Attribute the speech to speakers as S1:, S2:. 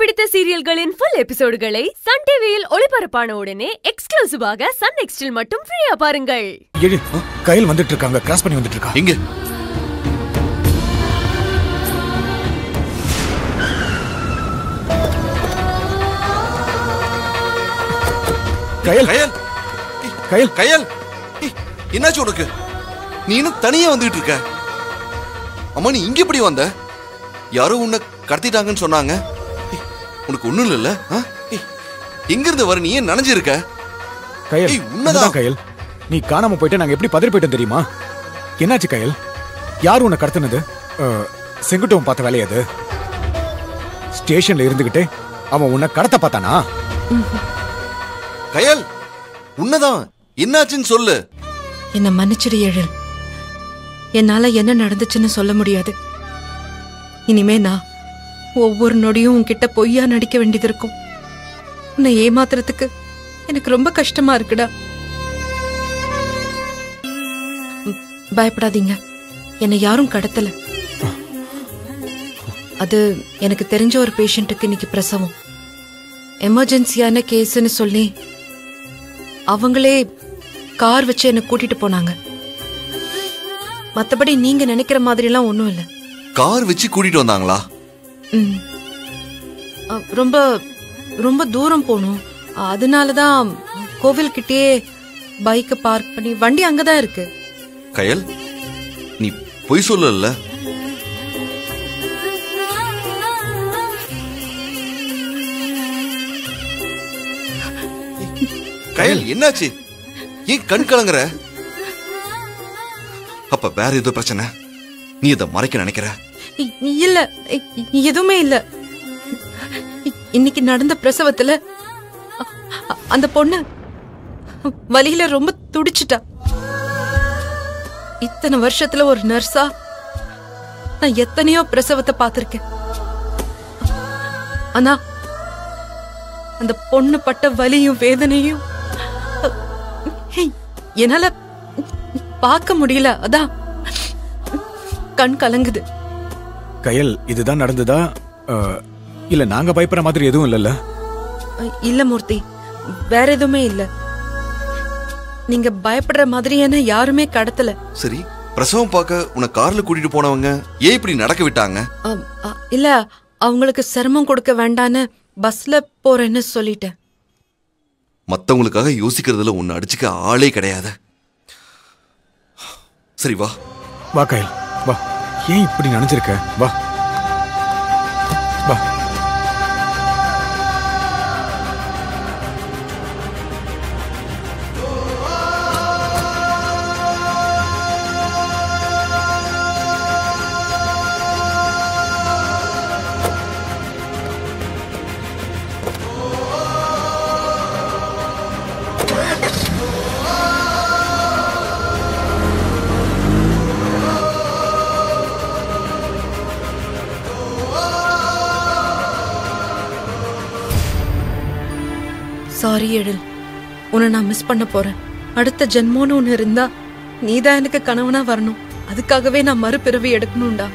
S1: பிடித்த சீரியல்களின் full எபிசோடுகளை Sun டிவியில் ஒளிபரப்பான உடனே எக்ஸ்க்ளூசிவாக சன் நெக்ஸ்டில் மட்டும் ஃப்ரீயா பாருங்கள்.
S2: எடு கையில் வந்துட்டு இருக்காங்க கிராஸ் பண்ணி வந்துட்டு இருக்கா
S3: எங்க?
S2: கையில்.
S3: கயல்.
S2: கையில்.
S3: கயல். என்னாச்சு உனக்கு? நீ இன்னும் தனியா வந்துகிட்டு இருக்க. அம்மா நீ இங்க எப்படி வந்த? யாரோ உன்னை கடத்திட்டாங்கன்னு சொன்னாங்க. உனக்கு ஒண்ணும் இல்லைல்ல? எங்க இருந்து வர நீ ஏன் நனைஞ்சிருக்க?
S2: கையில்.
S3: உண்மைதான்
S2: கையில். நீ காணாம போயிட்டு நாங்க எப்படி பதறி போயிட்டோம் தெரியுமா? என்னாச்சு கையில்? யார் உன்னை கடத்தினது? செங்குட்டுவன் பார்த்த வேலையா அது? ஸ்டேஷன்ல இருந்துகிட்டே அவன் உன்னை கடத்த பார்த்தானா?
S3: கயல் உன்னதான். என்னாச்சுன்னு சொல்லு.
S4: என்னை மன்னிச்சிடு எழில் என்னால என்ன நடந்துச்சுன்னு சொல்ல முடியாது. இனிமே நான் ஒவ்வொரு நொடியும் உன்கிட்ட பொய்யா நடிக்க வேண்டியது இருக்கும் உன்னை ஏமாத்துறதுக்கு எனக்கு ரொம்ப கஷ்டமா இருக்குடா. பயப்படாதீங்க. என்னை யாரும் கடத்தல. அது எனக்கு தெரிஞ்ச ஒரு பேஷண்ட்டுக்கு இன்னைக்கு பிரசவம். எமர்ஜென்சியான கேஸ்னு சொல்லி அவங்களே கார் வச்சு என்னை கூட்டிட்டு போனாங்க. மத்தபடி நீங்க நினைக்கிற மாதிரிலாம் ஒண்ணும் இல்ல.
S3: கார் வச்சு கூட்டிட்டு வந்தாங்களா?
S4: ரொம்ப ரொம்ப தூரம் போகணும். அதனால தான் கோவில்கிட்டயே பைக்கை பார்க் பண்ணி வண்டி அங்கதான் இருக்கு.
S3: கயல் நீ பொய் சொல்லல. கயல் என்னாச்சு? ஏன் கண் கலங்குற? அப்ப வேற ஏதோ பிரச்சனை. நீ இதை மறைக்க நினைக்கிற?
S4: இல்ல எதுவுமே இல்ல. இன்னைக்கு நடந்த பிரசவத்துல அந்த பொண்ணு வலியில ரொம்ப துடிச்சிட்டா. இத்தனை வருஷத்துல ஒரு நர்ஸா நான் எத்தனையோ பிரசவத்தை பார்த்திருக்கேன். ஆனா அந்த பொண்ணு பட்ட வலியும் வேதனையும் ஹேய், என்னால பார்க்க முடியல. அதான் கண் கலங்குது.
S2: கையில் இதுதான் நடந்ததா? இல்ல நாங்க பயப்படுற மாதிரி எதுவும் இல்லல்ல?
S4: இல்ல மூர்த்தி. வேற எதுவுமே இல்ல. நீங்க பயப்படுற மாதிரியான யாருமே கடத்தல.
S3: சரி பிரசவம் பார்க்க உன்னை கார்ல கூட்டிட்டு போனவங்க ஏன் இப்படி நடக்க விட்டாங்க?
S4: இல்ல அவங்களுக்கு சிரமம் கொடுக்க வேண்டான்னு பஸ்ல போறேன்னு சொல்லிட்டேன்.
S3: மத்தவங்களுக்காக யோசிக்கிறதுல உன்னை அடிச்சுக்க ஆளே கிடையாது. சரி வா.
S2: வா கையில். வா. ஏன் இப்படி நினைச்சிருக்க? வா. வா.
S4: சாரி எழில். உன்னை நான் மிஸ் பண்ண போறேன். அடுத்த ஜென்மோன்னு ஒன்று இருந்தா நீதான் எனக்கு கணவனா வரணும். அதுக்காகவே நான் மறுபிறவி எடுக்கணும்டா.